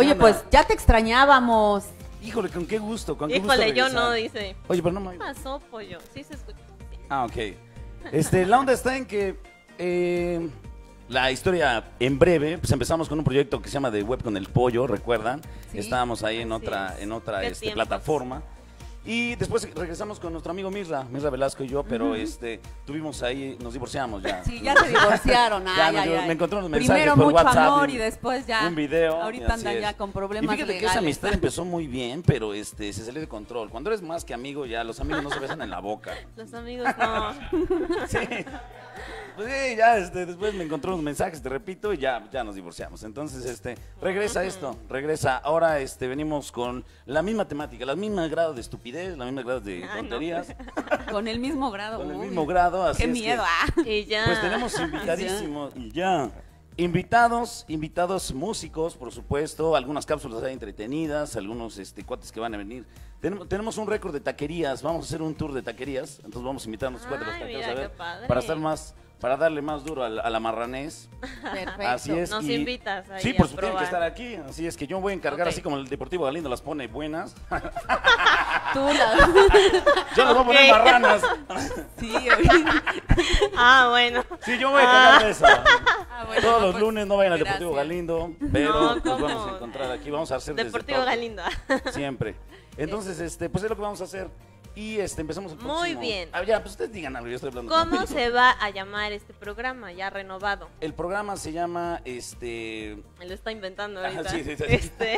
Oye, pues ya te extrañábamos. Híjole, con qué gusto, con qué gusto Híjole, yo regresar. no, dice. Oye, pero no me... ¿Qué pasó, pollo? Sí se escucha. Ah, ok. Este, la onda está en que eh, la historia en breve, pues empezamos con un proyecto que se llama de web con el pollo, ¿recuerdan? Sí. Estábamos ahí en otra, es. en otra este, plataforma. Y después regresamos con nuestro amigo Mirra, Mirra Velasco y yo, pero este, tuvimos ahí, nos divorciamos ya. Sí, ya se divorciaron. Ya, Ay, ay, yo- ay. me encontré unos mensajes Primero por mucho WhatsApp amor y y después ya. un video. y Ahorita andan es. ya con Y problemas fíjate que esa amistad empezó muy bien, pero este se salió de control. Cuando eres más que amigo, ya los amigos no se besan en la boca. Los amigos no. Sí. Pues sí, ya este, después me encontró unos mensajes, te repito, y ya, ya nos divorciamos. Entonces, este, regresa esto, regresa. Ahora este, venimos con la misma temática, la misma grado de estupidez, la misma grado de no. tonterías, Con el mismo grado. con el uy. mismo grado. Así Qué es que, miedo, ah. Y ya. Pues tenemos invitadísimos, y ya. Invitados, invitados músicos, por supuesto, algunas cápsulas ahí entretenidas, algunos este, cuates que van a venir. Tenemos, tenemos un récord de taquerías, vamos a hacer un tour de taquerías, entonces vamos a invitar a los cuates de los Ay, taqueros mira, a ver, qué padre. para estar más, para darle más duro al, a la marranés. Perfecto. Así es. Nos y- invitas ahí Sí, por supuesto, tienen que estar aquí. Así es que yo voy a encargar, así como el Deportivo Galindo las pone buenas. Tú la- Yo les voy a poner marranas. Sí. Ah, bueno. Sí, yo voy a encargar de eso. Ah, bueno, Todos no, los pues, lunes no vayan al Deportivo. Galindo, pero No, nos vamos a encontrar aquí. Vamos a hacer Deportivo. Galindo. Siempre. Entonces, este, pues es lo que vamos a hacer. Y este, empezamos el Muy próximo- bien. Ah, ya, pues ustedes digan algo, yo estoy hablando. ¿Cómo se va a llamar este programa ya renovado? El programa se llama, este, Me lo está inventando Ajá, ahorita. sí, sí, sí. Este,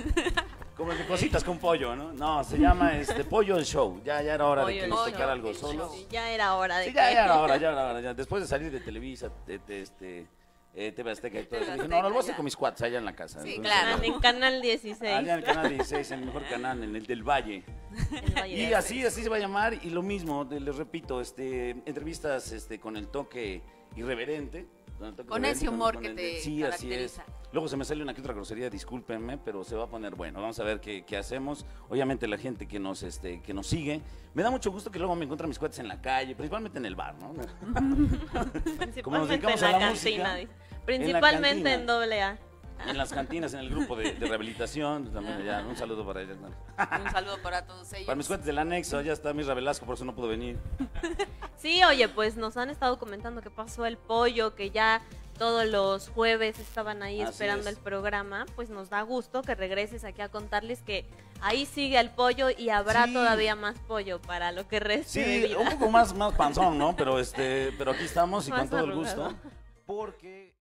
como de cositas con pollo, ¿no? No, se llama, este, Pollo el Show. Ya, ya era hora Pollo de que tocara algo Sí, solos. sí, ya era hora de Sí, que... ya, ya era hora, ya era hora. Ya. Después de salir de Televisa, de, de, este, eh, TV Azteca y todo eso, dije, no, no, lo voy a hacer con mis cuates allá en la casa. Sí, Entonces, claro. En Canal 16. Allá en el canal 16, en el mejor canal, en el del Valle. el Valle Y así, así se va a llamar. Y lo mismo, les repito, este, entrevistas este, con el toque irreverente. Con, el toque Con irreverente, ese humor con que el te de- Sí, así es. Luego se me sale una que otra grosería, discúlpenme, pero se va a poner bueno. Vamos a ver qué, qué hacemos. Obviamente la gente que nos, este, que nos sigue. Me da mucho gusto que luego me encuentren mis cuates en la calle, principalmente en el bar, ¿no? Como nos dedicamos en a la la cantina. música, dice. Principalmente en doble A. En las cantinas, en el grupo de, de rehabilitación. También, ya, un saludo para ellos. ¿no? Un saludo para todos ellos. Para mis cuates del anexo, ya está Mirra Velasco, por eso no pudo venir. Sí, oye, pues nos han estado comentando que pasó el pollo, que ya todos los jueves estaban ahí Así esperando es. el programa. Pues nos da gusto que regreses aquí a contarles que ahí sigue el pollo y habrá Sí. todavía más pollo para lo que reste de Sí, vida. un poco más, más panzón, ¿no? Pero, este, pero aquí estamos y con todo el gusto. Porque